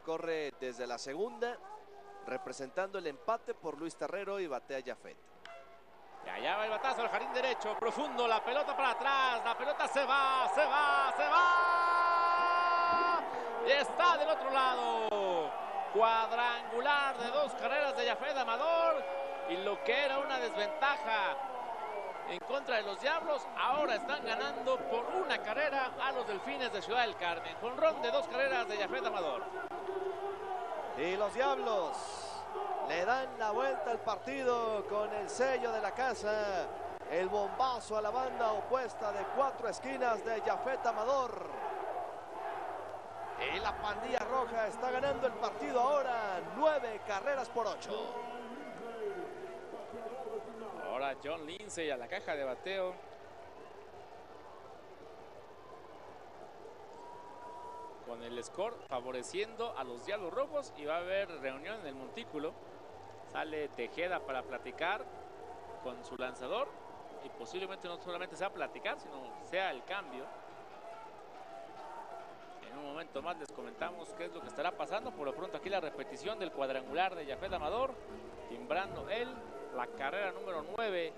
Corre desde la segunda, representando el empate por Luis Terrero y batea Jafet. Y allá va el batazo al jardín derecho, profundo, la pelota para atrás, la pelota se va, se va, se va. Y está del otro lado. Cuadrangular de dos carreras de Jafet Amador. Y lo que era una desventaja en contra de los Diablos, ahora están ganando por una carrera a los Delfines de Ciudad del Carmen. Con ron de dos carreras de Jafet Amador. Y los Diablos le dan la vuelta al partido con el sello de la casa. El bombazo a la banda opuesta de cuatro esquinas de Jafet Amador. Y la pandilla roja está ganando el partido ahora, nueve carreras por ocho. Ahora John Lindsay a la caja de bateo. El score favoreciendo a los Diablos Rojos y va a haber reunión en el montículo. Sale Tejeda para platicar con su lanzador y posiblemente no solamente sea platicar, sino sea el cambio. En un momento más les comentamos qué es lo que estará pasando. Por lo pronto aquí la repetición del cuadrangular de Jafet Amador, timbrando él la carrera número 9